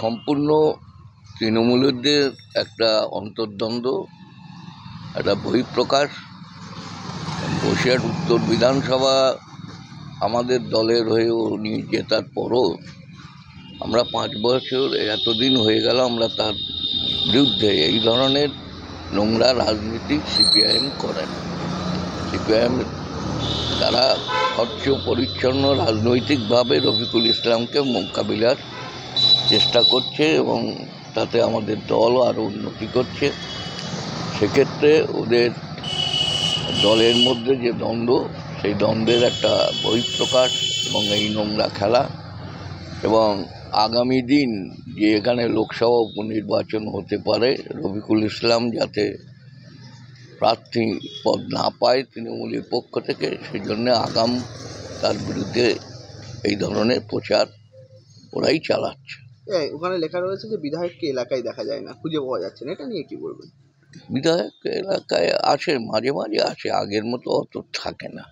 সম্পূর্ণ তৃণমূলীদের একটা অন্তর্দ্বন্দ্ব, একটা বহিঃপ্রকাশ। বসিরহাট উত্তর বিধানসভা আমাদের দলের হয়ে উনি জেতার পরও আমরা পাঁচ বছর এতদিন হয়ে গেল আমরা তার বিরুদ্ধে। এই ধরনের নোংরা রাজনীতি সিপিআইএম করে না। সিপিআইএম তারা স্বচ্ছ, পরিচ্ছন্ন, রাজনৈতিকভাবে রফিকুল ইসলামকে মোকাবিলার চেষ্টা করছে এবং তাতে আমাদের দলও আরও উন্নতি করছে। সেক্ষেত্রে ওদের দলের মধ্যে যে দ্বন্দ্ব, সেই দ্বন্দ্বের একটা বহিঃপ্রকাশ এবং এই নোংরা খেলা এবং আগামী দিন যে এখানে লোকসভা উপনির্বাচন হতে পারে, রফিকুল ইসলাম যাতে প্রার্থী পদ না পায় তৃণমূলের পক্ষ থেকে সেই জন্যে আগাম তার বিরুদ্ধে এই ধরনের প্রচার ওরাই চালাচ্ছে। ওখানে লেখা রয়েছে যে বিধায়ককে এলাকায় দেখা যায় না খুঁজে পাওয়া যাচ্ছে না এটা নিয়ে কি বলবেন? বিধায়ক এলাকায় আসে মাঝে মাঝে আসে আগের মতো অত থাকে না।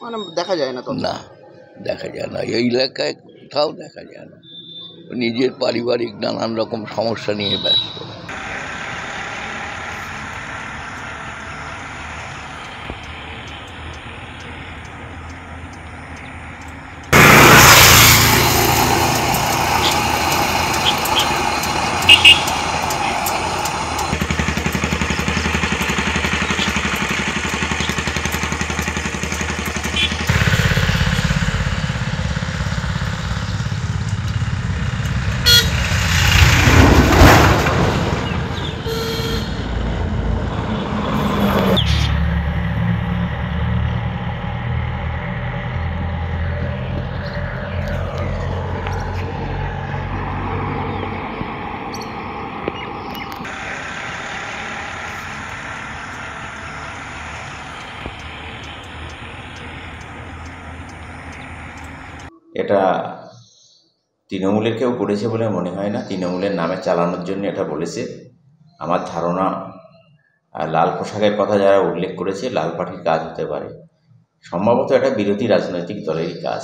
মানে দেখা যায় না তো না দেখা যায় না এই এলাকায় কোথাও দেখা যায় না। নিজের পারিবারিক নানান রকম সমস্যা নিয়ে ব্যস্ত। এটা তৃণমূলের কেউ করেছে বলে মনে হয় না। তৃণমূলের নামে চালানোর জন্য এটা বলেছে। আমার ধারণা লাল পোশাকের কথা যারা উল্লেখ করেছে, লাল পার্টির কাজ হতে পারে। সম্ভবত এটা বিরোধী রাজনৈতিক দলেরই কাজ।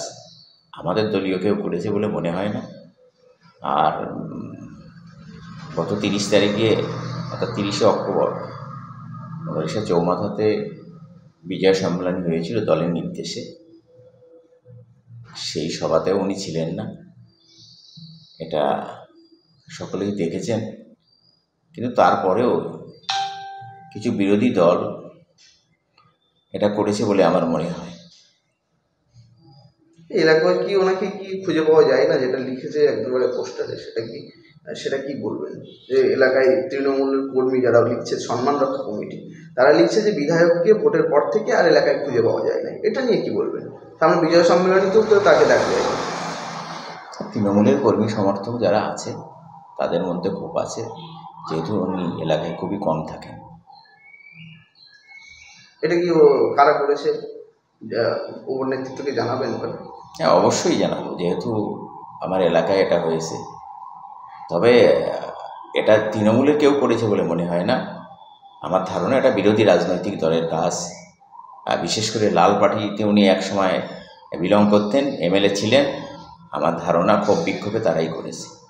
আমাদের দলীয় কেউ করেছে বলে মনে হয় না। আর গত তিরিশ তারিখে, অর্থাৎ তিরিশে অক্টোবর উড়িষ্যা চৌমাথাতে বিজয় সম্মেলন হয়েছিল দলের নির্দেশে। সেই সভাতেও উনি ছিলেন না। এটা সকলেই দেখেছেন। কিন্তু তারপরেও কিছু বিরোধী দল এটা করেছে বলে আমার মনে হয়। এলাকায় কি ওনাকে কি খুঁজে পাওয়া যায় না? যেটা লিখেছে একেবারে পোস্টারে, সেটা কি সেটা কি বলবেন? যে এলাকায় তৃণমূলের কর্মী যারা লিখছে, সম্মান রক্ষা কমিটি, তারা লিখছে যে বিধায়ককে ভোটের পর থেকে আর এলাকায় খুঁজে পাওয়া যায় না। এটা নিয়ে কি বলবেন? সামনে বিজয় সম্মেলনীতেও কেউ তাকে না। তৃণমূলের কর্মী সমর্থক যারা আছে তাদের মধ্যে খুব আছে। যেহেতু উনি এলাকায় খুবই কম থাকেন। এটা কি ও কারা করেছে? ওর নেতৃত্বকে জানাবেন হ্যাঁ অবশ্যই জানাব। যেহেতু আমার এলাকায় এটা হয়েছে। তবে এটা তৃণমূলের কেউ করেছে বলে মনে হয় না। আমার ধারণা এটা বিরোধী রাজনৈতিক দলের কাজ। বিশেষ করে লাল পার্টিতে উনি একসময় বিলং করতেন এমএলএ ছিলেন। আমার ধারণা খুব বিক্ষোভে তারাই করেছে।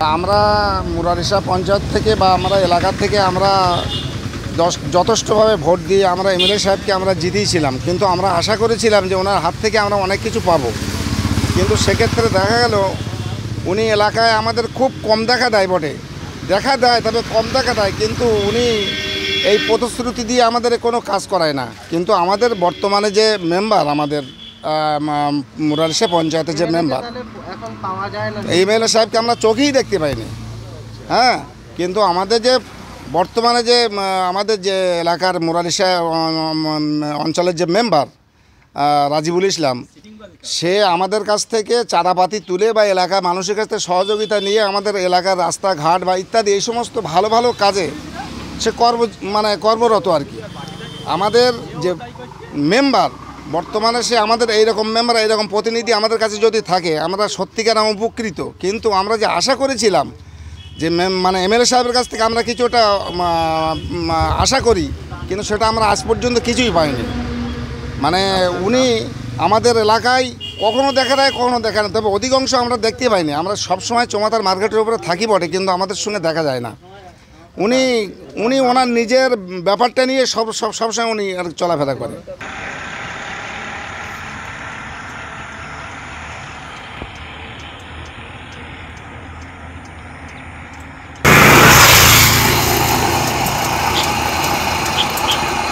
আমরা মুরারিসা পঞ্চায়েত থেকে বা আমরা এলাকার থেকে আমরা যথেষ্টভাবে ভোট দিয়ে আমরা এমএলএ সাহেবকে আমরা জিতিয়েছিলাম। কিন্তু আমরা আশা করেছিলাম যে ওনার হাত থেকে আমরা অনেক কিছু পাবো। কিন্তু সেক্ষেত্রে দেখা গেল, উনি এলাকায় আমাদের খুব কম দেখা দেয় বটে। দেখা দেয়, তবে কম দেখা দেয়, কিন্তু উনি এই প্রতিশ্রুতি দিয়ে আমাদের কোনো কাজ করায় না। কিন্তু আমাদের বর্তমানে যে মেম্বার আমাদের মুরারসে পঞ্চায়েতের যে মেম্বার এখন পাওয়া যায় না? এই এমএলএ সাহেবকে আমরা চোখেই দেখতে পাইনি। হ্যাঁ কিন্তু আমাদের যে বর্তমানে যে আমাদের যে এলাকার মুরালিশা অঞ্চলের যে মেম্বার রাজিবুল ইসলাম সে আমাদের কাছ থেকে চাঁদাপাতি তুলে বা এলাকার মানুষের কাছ থেকে সহযোগিতা নিয়ে আমাদের এলাকার রাস্তাঘাট বা ইত্যাদি এই সমস্ত ভালো ভালো কাজে সে কর্ম মানে কর্মরত আর কি। আমাদের যে মেম্বার বর্তমানে সে আমাদের এইরকম মেম্বার এইরকম প্রতিনিধি আমাদের কাছে যদি থাকে, আমরা সত্যিকার উপকৃত। কিন্তু আমরা যে আশা করেছিলাম যে মানে এমএলএ সাহেবের কাছ থেকে আমরা কিছুটা আশা করি, কিন্তু সেটা আমরা আজ পর্যন্ত কিছুই পাইনি। মানে উনি আমাদের এলাকায় কখনো দেখা দেয়, কখনো দেখা না। তবে অধিকাংশ আমরা দেখতে পাইনি। আমরা সবসময় চমাতার মার্কেটের উপরে থাকি বটে, কিন্তু আমাদের সঙ্গে দেখা যায় না। উনি উনি ওনার নিজের ব্যাপারটা নিয়ে সব সব, সবসময় উনি আর চলাফেরা করে।